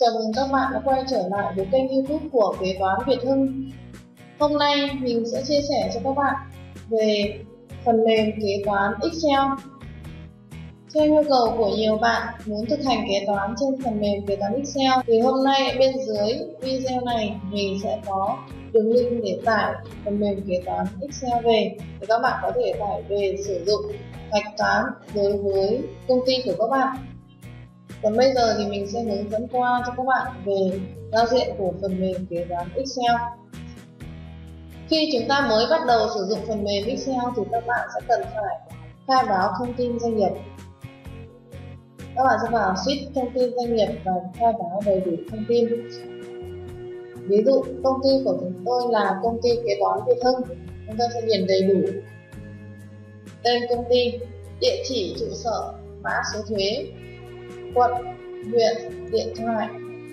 Chào mừng các bạn đã quay trở lại với kênh youtube của Kế toán Việt Hưng. Hôm nay mình sẽ chia sẻ cho các bạn về phần mềm kế toán Excel. Theo nhu cầu của nhiều bạn muốn thực hành kế toán trên phần mềm kế toán Excel, thì hôm nay bên dưới video này mình sẽ có đường link để tải phần mềm kế toán Excel về để các bạn có thể tải về sử dụng, hạch toán đối với công ty của các bạn còn bây giờ thì mình sẽ hướng dẫn qua cho các bạn về giao diện của phần mềm kế toán Excel. Khi chúng ta mới bắt đầu sử dụng phần mềm Excel thì các bạn sẽ cần phải khai báo thông tin doanh nghiệp. Các bạn sẽ vào sheet thông tin doanh nghiệp và khai báo đầy đủ thông tin. Ví dụ công ty của chúng tôi là công ty kế toán Việt Hưng, chúng ta sẽ điền đầy đủ tên công ty, địa chỉ trụ sở, mã số thuế, quận, huyện, điện thoại.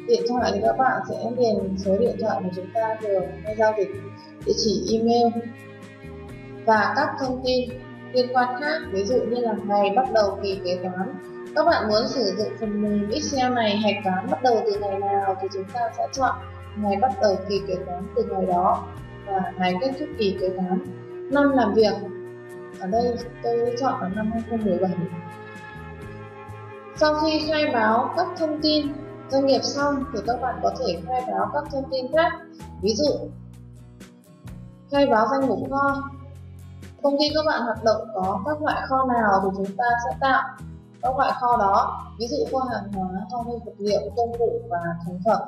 Điện thoại thì các bạn sẽ điền số điện thoại mà chúng ta thường hay giao dịch, địa chỉ email và các thông tin liên quan khác. Ví dụ như là ngày bắt đầu kỳ kế toán. Các bạn muốn sử dụng phần mềm Excel này, hạch toán bắt đầu từ ngày nào thì chúng ta sẽ chọn ngày bắt đầu kỳ kế toán từ ngày đó và ngày kết thúc kỳ kế toán. Năm làm việc. Ở đây tôi chọn là năm 2017 sau khi khai báo các thông tin doanh nghiệp xong thì các bạn có thể khai báo các thông tin khác. Ví dụ, khai báo danh mục kho. Công ty các bạn hoạt động có các loại kho nào thì chúng ta sẽ tạo các loại kho đó. Ví dụ kho hàng hóa, kho nguyên vật liệu, công cụ và thành phẩm.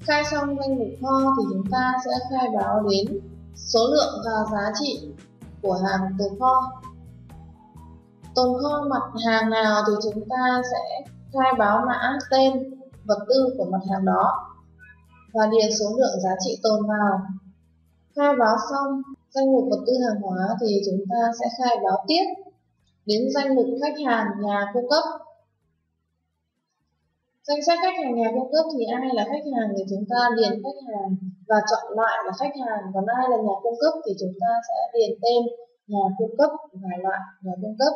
Khai xong danh mục kho thì chúng ta sẽ khai báo đến số lượng và giá trị của hàng tồn kho tồn kho mặt hàng nào thì chúng ta sẽ khai báo mã tên, vật tư của mặt hàng đó và điền số lượng giá trị tồn vào. Khai báo xong, danh mục vật tư hàng hóa thì chúng ta sẽ khai báo tiếp đến danh mục khách hàng nhà cung cấp. Danh sách khách hàng nhà cung cấp thì ai là khách hàng thì chúng ta điền khách hàng và chọn loại là khách hàng. Còn ai là nhà cung cấp thì chúng ta sẽ điền tên nhà cung cấp và loại nhà cung cấp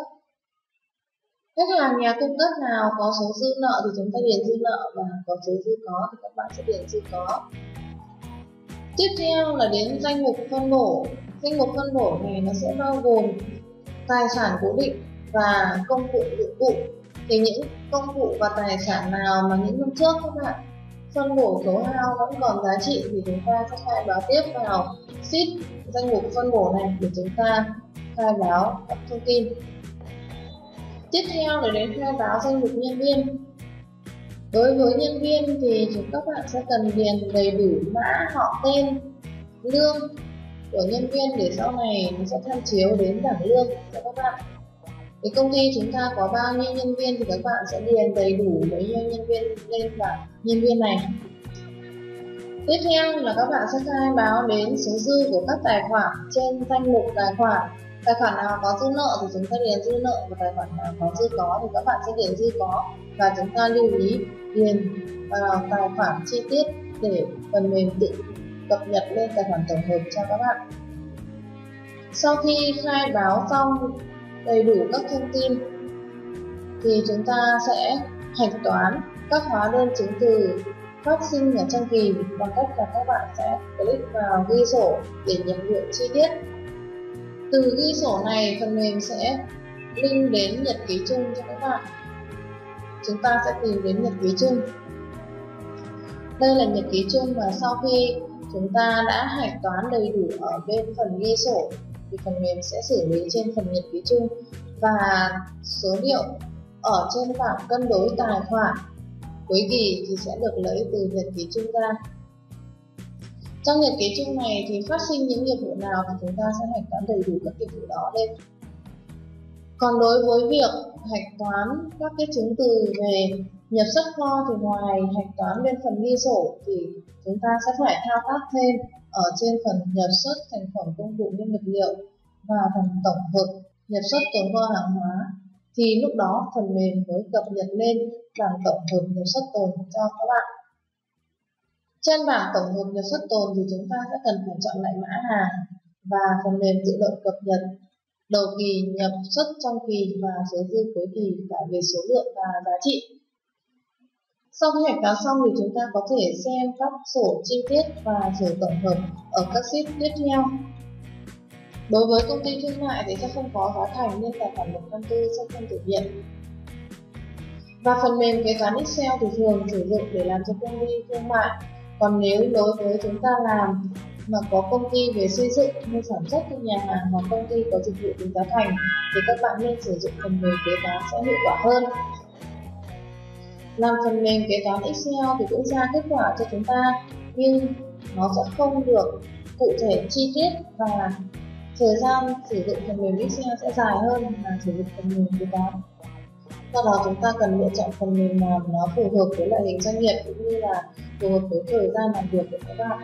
khách hàng nhà cung cấp nào có số dư nợ thì chúng ta điền dư nợ, và có số dư có thì các bạn sẽ điền dư có. Tiếp theo là đến danh mục phân bổ. Danh mục phân bổ này nó sẽ bao gồm tài sản cố định và công cụ dụng cụ. Thì những công cụ và tài sản nào mà những năm trước các bạn phân bổ số hao vẫn còn giá trị thì chúng ta sẽ khai báo tiếp vào sheet danh mục phân bổ này để chúng ta khai báo các thông tin. Tiếp theo là đến khai báo danh mục nhân viên. Đối với nhân viên thì chúng các bạn sẽ cần điền đầy đủ mã, họ tên, lương của nhân viên để sau này nó sẽ tham chiếu đến bảng lương cho các bạn. Thì công ty chúng ta có bao nhiêu nhân viên thì các bạn sẽ điền đầy đủ bấy nhiêu nhân viên lên bảng nhân viên này. Tiếp theo là các bạn sẽ khai báo đến số dư của các tài khoản trên danh mục tài khoản tài khoản nào có dư nợ thì chúng ta điền dư nợ, và tài khoản nào có dư có thì các bạn sẽ điền dư có. Và chúng ta lưu ý điền vào tài khoản chi tiết để phần mềm tự cập nhật lên tài khoản tổng hợp cho các bạn. Sau khi khai báo xong đầy đủ các thông tin thì chúng ta sẽ hạch toán các hóa đơn chứng từ phát sinh ở trong kỳ bằng cách là các bạn sẽ click vào ghi sổ để nhập liệu chi tiết từ ghi sổ này, phần mềm sẽ link đến nhật ký chung cho các bạn. Chúng ta sẽ tìm đến nhật ký chung. Đây là nhật ký chung và sau khi chúng ta đã hạch toán đầy đủ ở bên phần ghi sổ thì phần mềm sẽ xử lý trên phần nhật ký chung và số liệu ở trên bảng cân đối tài khoản cuối kỳ thì sẽ được lấy từ nhật ký chung ra trong nhật ký chung này thì phát sinh những nghiệp vụ nào thì chúng ta sẽ hạch toán đầy đủ các nghiệp vụ đó lên. Còn đối với việc hạch toán các cái chứng từ về nhập xuất kho thì ngoài hạch toán bên phần ghi sổ thì chúng ta sẽ phải thao tác thêm ở trên phần nhập xuất thành phẩm công cụ nguyên vật liệu và phần tổng hợp nhập xuất tồn kho hàng hóa. Thì lúc đó phần mềm mới cập nhật lên bảng tổng hợp nhập xuất tồn cho các bạn trên bảng tổng hợp nhập xuất tồn thì chúng ta sẽ cần phải chọn lại mã hàng và phần mềm tự động cập nhật đầu kỳ nhập xuất trong kỳ và số dư cuối kỳ cả về số lượng và giá trị. Sau khi hạch toán xong thì chúng ta có thể xem các sổ chi tiết và sổ tổng hợp ở các sheet tiếp theo. Đối với công ty thương mại thì sẽ không có giá thành nên tài khoản 154 sẽ không thực hiện. Và phần mềm kế toán Excel thì thường sử dụng để làm cho công ty thương mại. Còn nếu đối với chúng ta làm mà có công ty về xây dựng như sản xuất như nhà hàng hoặc công ty có dịch vụ tính giá thành, thì các bạn nên sử dụng phần mềm kế toán sẽ hiệu quả hơn. Làm phần mềm kế toán Excel thì cũng ra kết quả cho chúng ta, nhưng nó sẽ không được cụ thể chi tiết và thời gian sử dụng phần mềm Excel sẽ dài hơn là sử dụng phần mềm kế toán do đó chúng ta cần lựa chọn phần mềm nào nó phù hợp với loại hình doanh nghiệp cũng như là phù hợp với thời gian làm việc của các bạn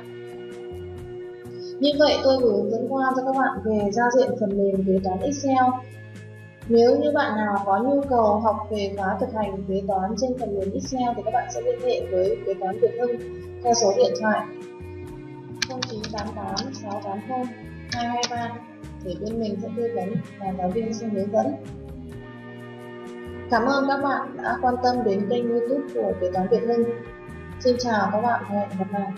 như vậy tôi vừa hướng dẫn qua cho các bạn về giao diện phần mềm kế toán Excel nếu như bạn nào có nhu cầu học về khóa thực hành kế toán trên phần mềm Excel thì các bạn sẽ liên hệ với kế toán Việt Hưng theo số điện thoại 0988 680 223 để bên mình sẽ tư vấn và giáo viên sẽ hướng dẫn. Cảm ơn các bạn đã quan tâm đến kênh youtube của Kế toán Việt Hưng. Xin chào các bạn và hẹn gặp lại.